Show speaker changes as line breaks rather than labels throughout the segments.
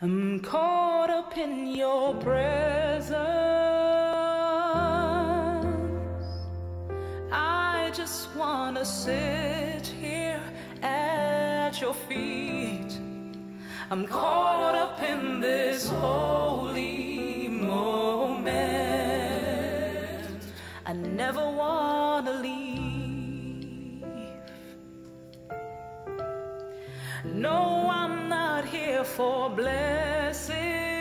I'm caught up in your presence. I just wanna sit here at your feet. I'm caught up in this holy moment. I never wanna leave. No, I'm not here for blessings.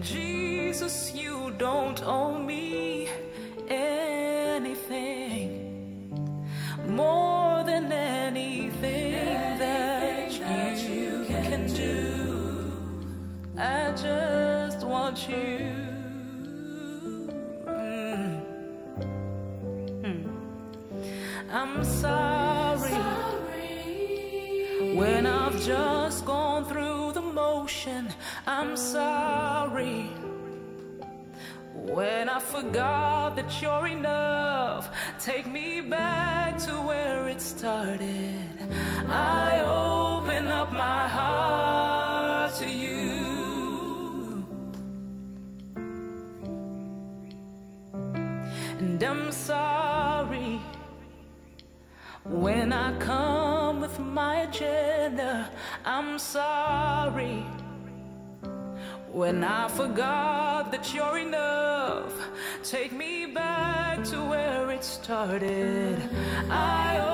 Jesus, you don't owe me anything more than anything that you can do. I just want you. Mm. Mm. I'm sorry just gone through the motion. I'm sorry when I forgot that you're enough. Take me back to where it started. I open up my heart to you. And I'm sorry when I come with my agenda. I'm sorry when I forgot that you're enough. Take me back to where it started. I